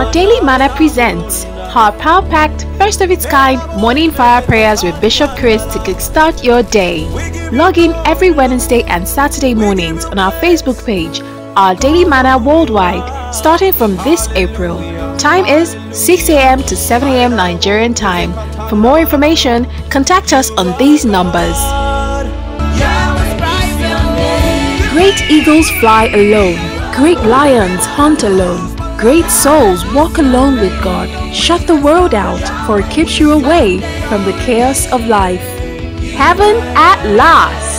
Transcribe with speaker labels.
Speaker 1: Our Daily Manna presents our power packed, first of its kind morning fire prayers with Bishop Chris to kickstart your day. Log in every Wednesday and Saturday mornings on our Facebook page, Our Daily Manna Worldwide, starting from this April. Time is 6 a.m. to 7 a.m. Nigerian time. For more information, contact us on these numbers. Great eagles fly alone. Great lions hunt alone. Great souls walk alone with God. Shut the world out, for it keeps you away from the chaos of life. Heaven at last.